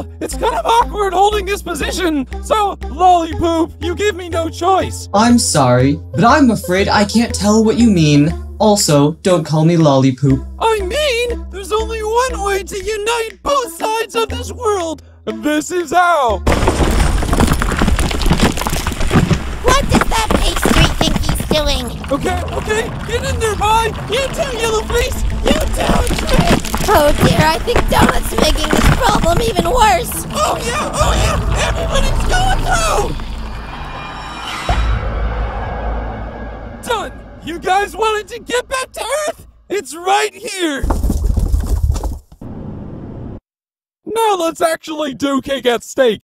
Well, it's kind of awkward holding this position, so, Lollypoop, you give me no choice. I'm sorry, but I'm afraid I can't tell what you mean. Also, don't call me Lollypoop. I mean, there's only one way to unite both sides of this world, and this is how. What does that pastry think he's doing? Okay, okay, get in there, bye. You too, Yellow Face. You too, Trick. Oh dear, I think Donut's making this Oh yeah, oh yeah, everybody's going through. Done. You guys wanted to get back to Earth? It's right here. Now let's actually do cake at stake.